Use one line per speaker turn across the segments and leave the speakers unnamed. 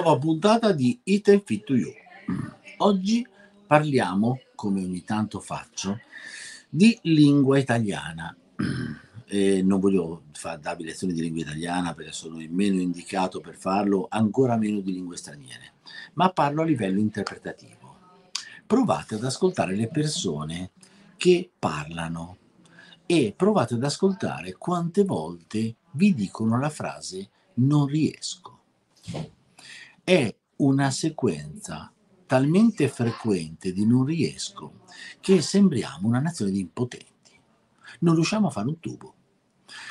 nuova puntata di It and Fit to You. Oggi parliamo, come ogni tanto faccio, di lingua italiana. E non voglio far, darvi lezioni di lingua italiana perché sono il meno indicato per farlo, ancora meno di lingue straniere, ma parlo a livello interpretativo. Provate ad ascoltare le persone che parlano e provate ad ascoltare quante volte vi dicono la frase non riesco è una sequenza talmente frequente di non riesco che sembriamo una nazione di impotenti. Non riusciamo a fare un tubo.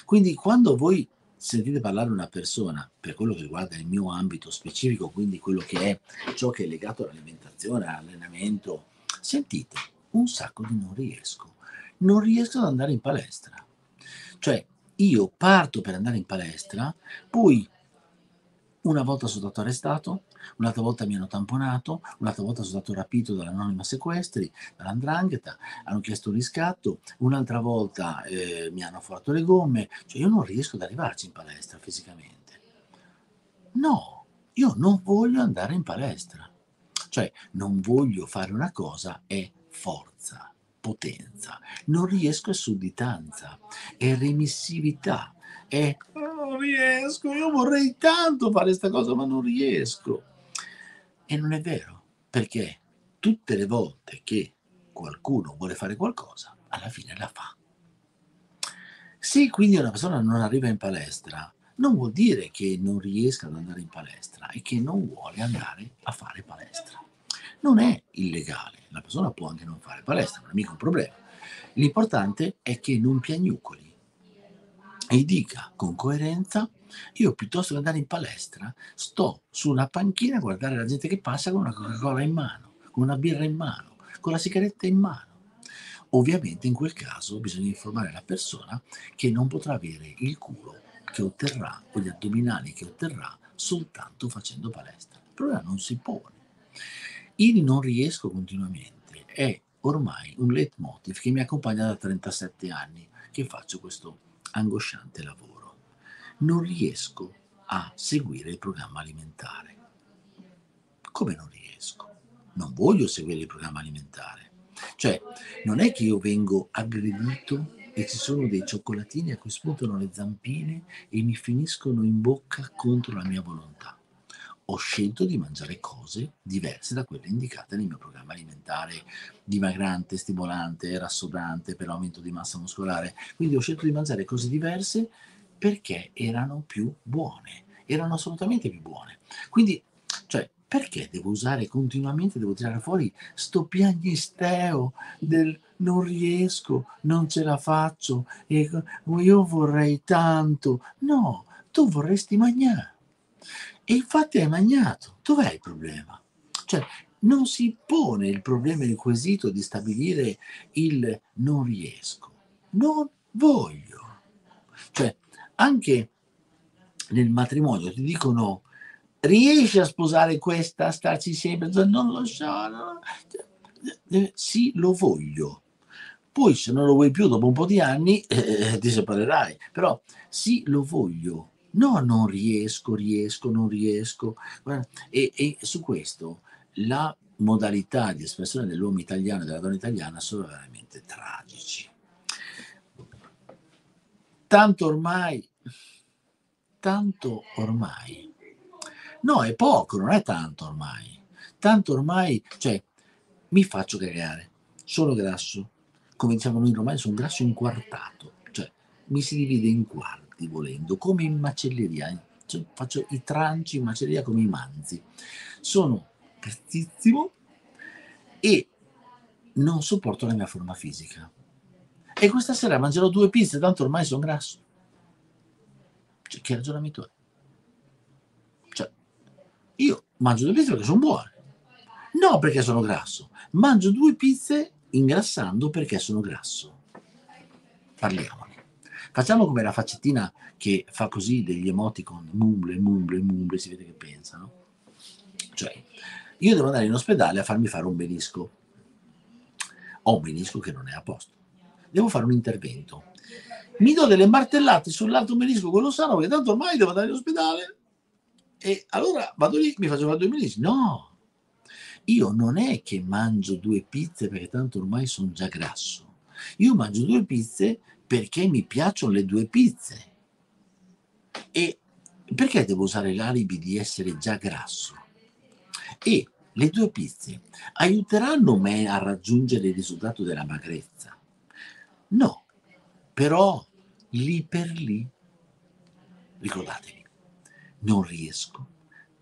Quindi quando voi sentite parlare una persona, per quello che riguarda il mio ambito specifico, quindi quello che è ciò che è legato all'alimentazione, all'allenamento, sentite un sacco di non riesco. Non riesco ad andare in palestra. Cioè, io parto per andare in palestra, poi una volta sono stato arrestato, un'altra volta mi hanno tamponato, un'altra volta sono stato rapito dall'anonima sequestri, dall'andrangheta, hanno chiesto un riscatto, un'altra volta eh, mi hanno fatto le gomme, cioè io non riesco ad arrivarci in palestra fisicamente. No, io non voglio andare in palestra, cioè non voglio fare una cosa è forza, potenza, non riesco a sudditanza, è remissività, è non riesco, io vorrei tanto fare questa cosa, ma non riesco. E non è vero, perché tutte le volte che qualcuno vuole fare qualcosa, alla fine la fa. Se quindi una persona non arriva in palestra, non vuol dire che non riesca ad andare in palestra e che non vuole andare a fare palestra. Non è illegale, la persona può anche non fare palestra, non è mica un problema. L'importante è che non piagnucoli e dica con coerenza, io piuttosto che andare in palestra, sto su una panchina a guardare la gente che passa con una Coca-Cola in mano, con una birra in mano, con la sigaretta in mano. Ovviamente in quel caso bisogna informare la persona che non potrà avere il culo che otterrà o gli addominali che otterrà soltanto facendo palestra. Il problema non si pone. Il non riesco continuamente è ormai un leitmotiv che mi accompagna da 37 anni che faccio questo angosciante lavoro. Non riesco a seguire il programma alimentare. Come non riesco? Non voglio seguire il programma alimentare. Cioè, non è che io vengo aggredito e ci sono dei cioccolatini a cui spuntano le zampine e mi finiscono in bocca contro la mia volontà ho scelto di mangiare cose diverse da quelle indicate nel mio programma alimentare dimagrante, stimolante, rassodante per l'aumento di massa muscolare. Quindi ho scelto di mangiare cose diverse perché erano più buone, erano assolutamente più buone. Quindi, cioè, perché devo usare continuamente, devo tirare fuori sto piagnisteo del non riesco, non ce la faccio, io vorrei tanto. No, tu vorresti mangiare e infatti hai mangiato. Dov'è il problema? Cioè, non si pone il problema, il quesito di stabilire il non riesco, non voglio. Cioè, anche nel matrimonio ti dicono riesci a sposare questa, a starci sempre, non lo so, no. Cioè, sì, lo voglio. Poi se non lo vuoi più dopo un po' di anni eh, ti separerai, però sì, lo voglio No, non riesco, riesco, non riesco. E, e su questo la modalità di espressione dell'uomo italiano e della donna italiana sono veramente tragici. Tanto ormai, tanto ormai, no, è poco, non è tanto ormai. Tanto ormai, cioè, mi faccio cagare, sono grasso, come diciamo noi in romani, sono grasso inquartato, cioè mi si divide in quarti piatti volendo, come in macelleria. Cioè, faccio i tranci in macelleria come i manzi. Sono cazzissimo e non sopporto la mia forma fisica. E questa sera mangerò due pizze, tanto ormai sono grasso. Cioè, che ragionamento è? Cioè, io mangio due pizze perché sono buone. No perché sono grasso. Mangio due pizze ingrassando perché sono grasso. Parliamo. Facciamo come la faccettina che fa così degli emoticon, mumble, mumble, mumble, si vede che pensano. Cioè, io devo andare in ospedale a farmi fare un menisco. Ho un menisco che non è a posto. Devo fare un intervento. Mi do delle martellate sull'altro menisco quello sano, perché tanto ormai devo andare in ospedale. e allora vado lì, mi faccio fare due milici. No, io non è che mangio due pizze perché tanto ormai sono già grasso. Io mangio due pizze perché mi piacciono le due pizze. E perché devo usare l'alibi di essere già grasso? E le due pizze aiuteranno me a raggiungere il risultato della magrezza? No, però lì per lì, ricordatevi, non riesco,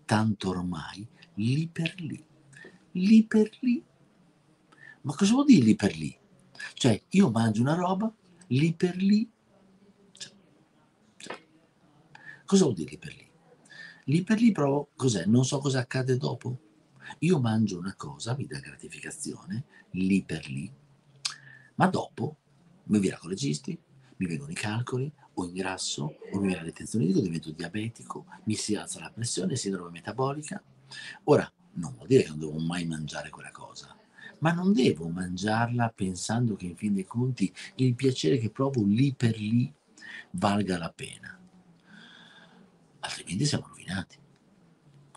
tanto ormai lì per lì, lì per lì. Ma cosa vuol dire lì per lì? Cioè, io mangio una roba, lì per lì. Cioè, cioè, cosa vuol dire lì per lì? Lì per lì provo, cos'è? Non so cosa accade dopo. Io mangio una cosa, mi dà gratificazione, lì per lì, ma dopo mi viene con registi, mi vengono i calcoli, o ingrasso, o mi viene la tensione idrica, divento diabetico, mi si alza la pressione, sindrome metabolica. Ora, non vuol dire che non devo mai mangiare quella cosa, ma non devo mangiarla pensando che in fin dei conti il piacere che provo lì per lì valga la pena. Altrimenti siamo rovinati.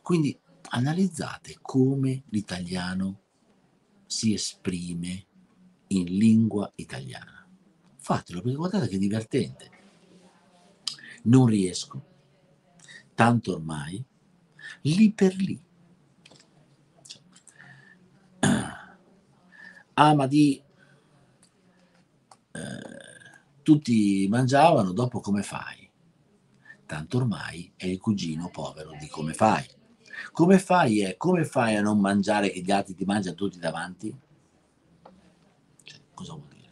Quindi analizzate come l'italiano si esprime in lingua italiana fatelo perché guardate che divertente. Non riesco, tanto ormai, lì per lì. Ah, ma di... Eh, tutti mangiavano, dopo come fai? Tanto ormai è il cugino povero di come fai. Come fai è come fai a non mangiare che gli altri ti mangiano tutti davanti? Cioè, cosa vuol dire?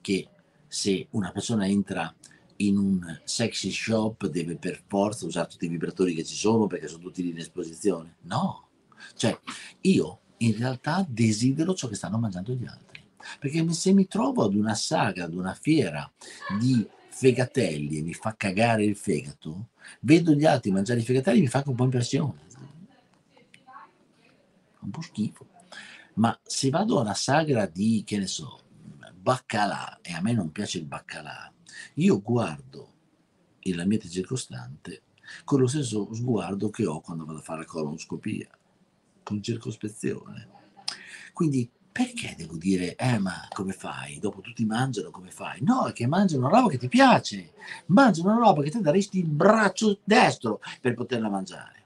Che se una persona entra in un sexy shop deve per forza usare tutti i vibratori che ci sono perché sono tutti lì in esposizione. No, cioè io in realtà desidero ciò che stanno mangiando gli altri. Perché se mi trovo ad una saga, ad una fiera di fegatelli e mi fa cagare il fegato, vedo gli altri mangiare i fegatelli e mi fa un po' impressione. Un po' schifo. Ma se vado a una sagra di, che ne so, baccalà, e a me non piace il baccalà, io guardo l'ambiente circostante con lo stesso sguardo che ho quando vado a fare la colonoscopia, con circospezione. Quindi perché devo dire, eh ma come fai? Dopo tutti mangiano, come fai? No, è che mangiano una roba che ti piace, mangiano una roba che ti daresti il braccio destro per poterla mangiare.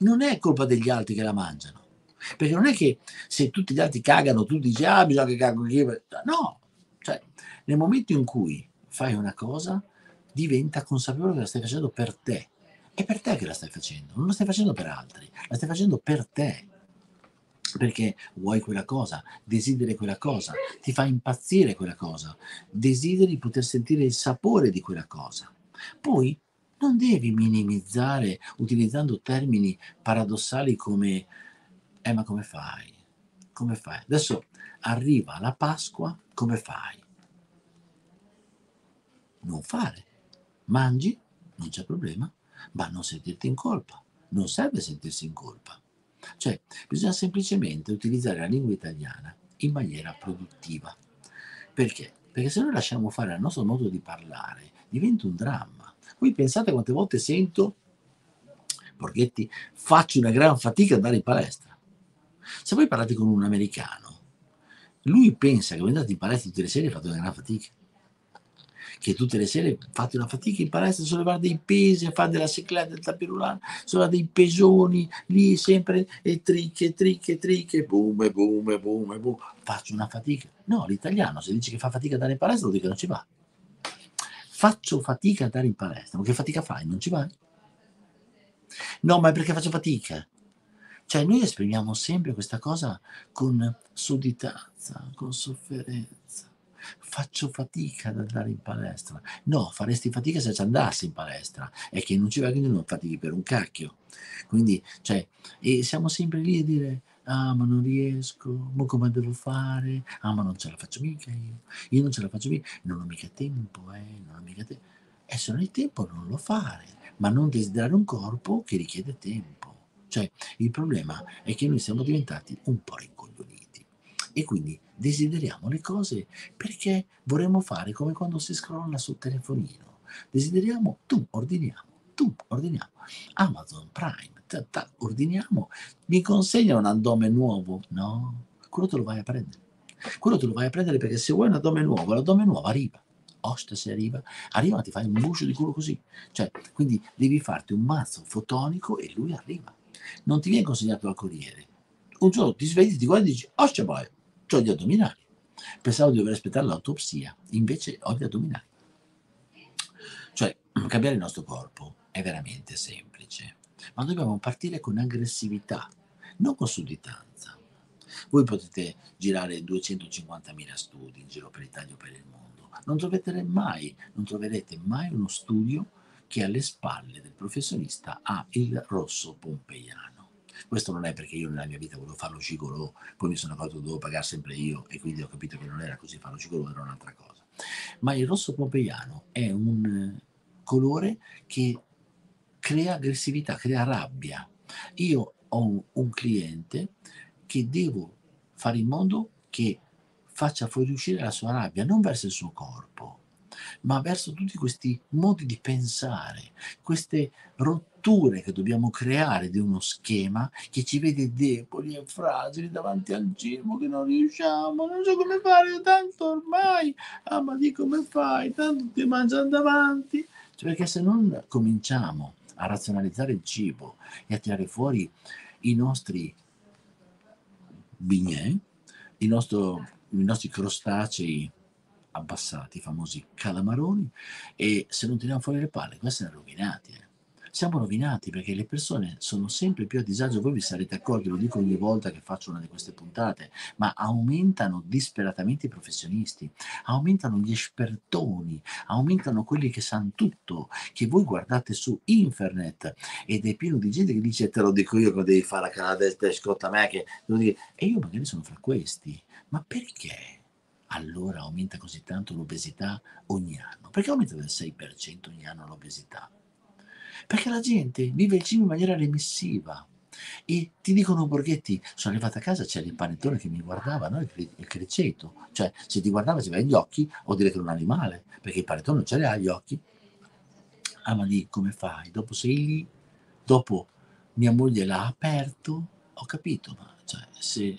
Non è colpa degli altri che la mangiano, perché non è che se tutti gli altri cagano, tu dici, ah bisogna che cago io. No, cioè, nel momento in cui fai una cosa, diventa consapevole che la stai facendo per te. È per te che la stai facendo, non la stai facendo per altri, la stai facendo per te. Perché vuoi quella cosa, desideri quella cosa, ti fa impazzire quella cosa, desideri poter sentire il sapore di quella cosa. Poi non devi minimizzare utilizzando termini paradossali come eh ma come fai? Come fai? Adesso arriva la Pasqua, come fai? Non fare. Mangi, non c'è problema, ma non sentirti in colpa. Non serve sentirsi in colpa. Cioè, bisogna semplicemente utilizzare la lingua italiana in maniera produttiva. Perché? Perché se noi lasciamo fare al nostro modo di parlare, diventa un dramma. Voi pensate quante volte sento, Borghetti, faccio una gran fatica ad andare in palestra. Se voi parlate con un americano, lui pensa che voi andate in palestra tutte le sere e fate una gran fatica. Che tutte le sere fate una fatica in palestra a sollevare dei pesi, a fare della cicletta, del tapirulano, sollevare dei pesoni, lì sempre e tricche, tricche, tricche, boom, boom, boom, boom. Faccio una fatica. No, l'italiano se dice che fa fatica ad andare in palestra vuol dire che non ci va. Faccio fatica ad andare in palestra. Ma che fatica fai? Non ci vai? No, ma è perché faccio fatica? Cioè noi esprimiamo sempre questa cosa con sudditanza, con sofferenza. Faccio fatica ad andare in palestra. No, faresti fatica se ci andassi in palestra. È che non ci vai, quindi non fatichi per un cacchio. Quindi, cioè, e siamo sempre lì a dire, ah ma non riesco, ma come devo fare? Ah ma non ce la faccio mica io, io non ce la faccio mica, non ho mica tempo, eh, non ho mica tempo. E se non hai tempo non lo fare, ma non desiderare un corpo che richiede tempo. Cioè, il problema è che noi siamo diventati un po' rincoglioniti e quindi desideriamo le cose perché vorremmo fare come quando si scrolla sul telefonino. Desideriamo, tu ordiniamo, tu, ordiniamo. Amazon Prime, ta, ta, ordiniamo, mi consegna un addome nuovo? No, quello te lo vai a prendere. Quello te lo vai a prendere perché se vuoi un addome nuovo, l'addome nuovo arriva. Osta se arriva, arriva ti fai un bucio di culo così. Cioè, quindi devi farti un mazzo fotonico e lui arriva. Non ti viene consegnato al corriere. Un giorno ti svegli, ti guardi e dici, ostia boy, ho gli addominali. Pensavo di dover aspettare l'autopsia, invece ho gli addominali. Cioè, cambiare il nostro corpo è veramente semplice, ma dobbiamo partire con aggressività, non con sudditanza. Voi potete girare 250.000 studi in giro per l'Italia o per il mondo, non troverete mai, non troverete mai uno studio che alle spalle del professionista ha il rosso pompeiano. Questo non è perché io nella mia vita volevo farlo gigolò, poi mi sono accorto che dovevo pagare sempre io e quindi ho capito che non era così, farlo gigolò era un'altra cosa. Ma il rosso pompeiano è un colore che crea aggressività, crea rabbia. Io ho un cliente che devo fare in modo che faccia fuoriuscire la sua rabbia, non verso il suo corpo, ma verso tutti questi modi di pensare, queste rotture che dobbiamo creare di uno schema che ci vede deboli e fragili davanti al giro che non riusciamo, non so come fare, tanto ormai, ah ma di come fai, tanto ti mangiano davanti, cioè, perché se non cominciamo a razionalizzare il cibo e a tirare fuori i nostri bignè, i, nostro, i nostri crostacei abbassati, i famosi calamaroni, e se non tiriamo fuori le palle, questi sono rovinati. Eh. Siamo rovinati perché le persone sono sempre più a disagio, voi vi sarete accorti, lo dico ogni volta che faccio una di queste puntate, ma aumentano disperatamente i professionisti, aumentano gli espertoni, aumentano quelli che sanno tutto, che voi guardate su internet ed è pieno di gente che dice te lo dico io che devi fare la canale del scotta me, che devo dire, e io magari sono fra questi, ma perché? Allora aumenta così tanto l'obesità ogni anno? Perché aumenta del 6% ogni anno l'obesità? Perché la gente vive il cibo in maniera remissiva. E ti dicono Borghetti, sono arrivata a casa, c'era il panettone che mi guardava, no? il, criceto. Cioè, se ti guardava, si aveva gli occhi, vuol dire che era un animale, perché il panettone non ce li ha gli occhi. Ah, ma lì come fai? Dopo sei lì, dopo mia moglie l'ha aperto, ho capito, ma cioè, se eh,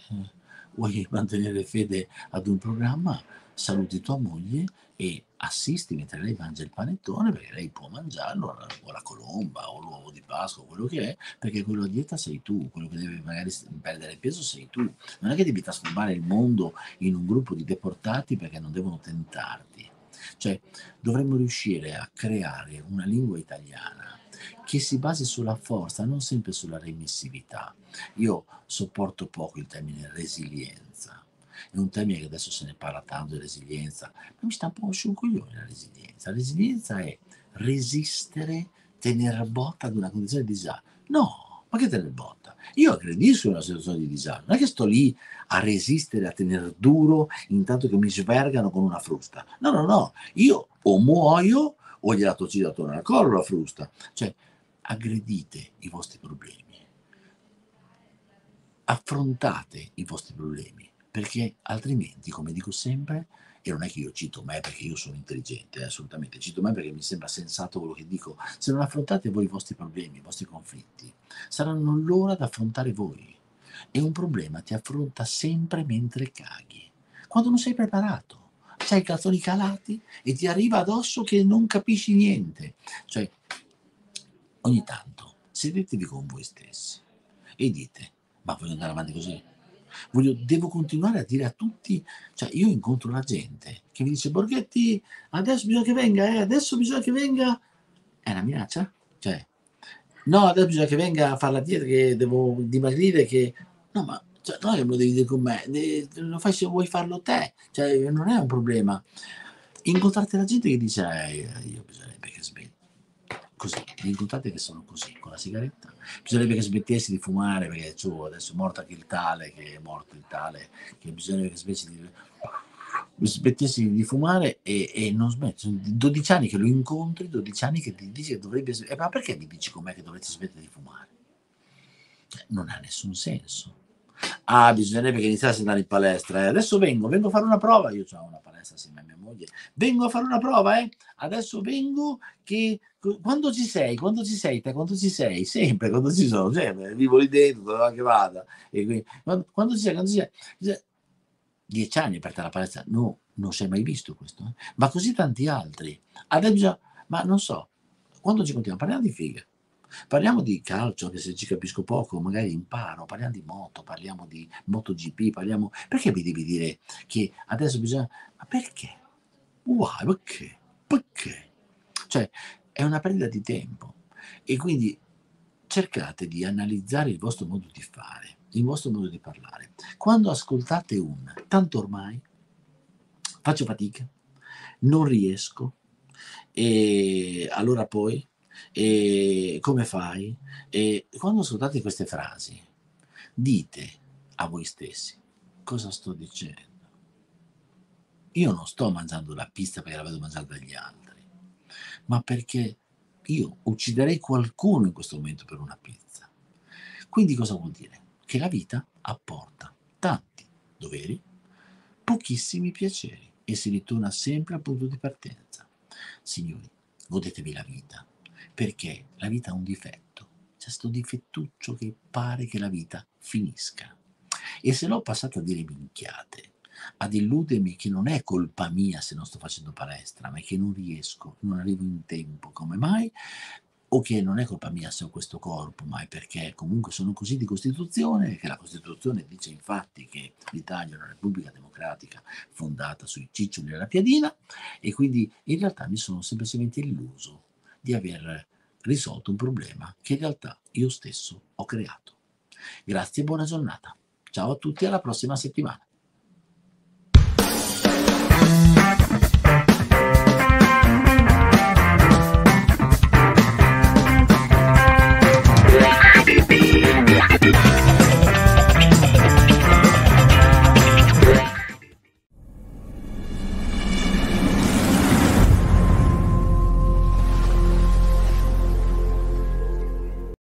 vuoi mantenere fede ad un programma, saluti tua moglie e assisti mentre lei mangia il panettone perché lei può mangiarlo o la colomba o l'uovo di Pasqua quello che è perché quello a dieta sei tu quello che deve magari perdere peso sei tu. Non è che devi trasformare il mondo in un gruppo di deportati perché non devono tentarti. Cioè dovremmo riuscire a creare una lingua italiana che si basi sulla forza, non sempre sulla remissività. Io sopporto poco il termine resilienza. È un termine che adesso se ne parla tanto di resilienza, ma mi sta un po' un coglione la resilienza. La resilienza è resistere, tenere botta ad una condizione di disagio. No, ma che tenere botta? Io aggredisco una situazione di disagio, non è che sto lì a resistere, a tenere duro, intanto che mi svergano con una frusta. No, no, no, io o muoio o gliela tocci attorno al collo la frusta. Cioè, aggredite i vostri problemi, affrontate i vostri problemi, perché altrimenti, come dico sempre, e non è che io cito me perché io sono intelligente, eh, assolutamente, cito me perché mi sembra sensato quello che dico, se non affrontate voi i vostri problemi, i vostri conflitti, saranno loro ad affrontare voi. E un problema ti affronta sempre mentre caghi, quando non sei preparato. C'hai i calzoni calati e ti arriva addosso che non capisci niente. Cioè, ogni tanto sedetevi con voi stessi e dite, ma voglio andare avanti così? Voglio, devo continuare a dire a tutti, cioè io incontro la gente che mi dice Borghetti, adesso bisogna che venga, eh, adesso bisogna che venga, è una minaccia? Cioè, no, adesso bisogna che venga a fare la dieta, che devo dimagrire, che... No, ma cioè, non è che me lo devi dire con me, lo fai se vuoi farlo te, cioè non è un problema. Incontrate la gente che dice, eh, io smetti così, li incontrate che sono così, con la sigaretta. Bisognerebbe che smettessi di fumare, perché cioè, adesso è morto anche il tale, che è morto il tale, che bisognerebbe che smettessi di, smettessi di fumare e, e non smetti. Sono 12 anni che lo incontri, 12 anni che ti dici che dovrebbe... Eh, ma perché mi dici con me che dovresti smettere di fumare? Non ha nessun senso. Ah, bisognerebbe che iniziassi ad andare in palestra. Eh. Adesso vengo, vengo a fare una prova. Io ho una palestra assieme a mia moglie. Vengo a fare una prova, eh. Adesso vengo che quando ci sei, quando ci sei, te quando ci sei, sempre quando ci sono, sempre, vivo lì dentro, dove che vada. E quindi, quando, quando ci sei, quando ci sei. Dieci anni per te la palestra? No, non si è mai visto questo. Eh? Ma così tanti altri. Adesso, ma non so, quando ci continuiamo, parliamo di figa. Parliamo di calcio, che se ci capisco poco, magari imparo, parliamo di moto, parliamo di MotoGP, parliamo... Perché mi devi dire che adesso bisogna... Ma perché? Why? Perché? Perché? Cioè, è una perdita di tempo. E quindi cercate di analizzare il vostro modo di fare, il vostro modo di parlare. Quando ascoltate un tanto ormai, faccio fatica, non riesco, e allora poi e come fai? E quando ascoltate queste frasi, dite a voi stessi cosa sto dicendo. Io non sto mangiando la pizza perché la vedo mangiare dagli altri, ma perché io ucciderei qualcuno in questo momento per una pizza. Quindi cosa vuol dire? Che la vita apporta tanti doveri, pochissimi piaceri e si ritorna sempre al punto di partenza. Signori, godetevi la vita, perché la vita ha un difetto, c'è questo difettuccio che pare che la vita finisca. E se l'ho passato a dire minchiate, ad illudermi che non è colpa mia se non sto facendo palestra, ma che non riesco, non arrivo in tempo, come mai? O che non è colpa mia se ho questo corpo, ma è perché comunque sono così di Costituzione, che la Costituzione dice infatti che l'Italia è una Repubblica Democratica fondata sui ciccioli della piadina, e quindi in realtà mi sono semplicemente illuso di aver risolto un problema che in realtà io stesso ho creato. Grazie e buona giornata. Ciao a tutti, alla prossima settimana.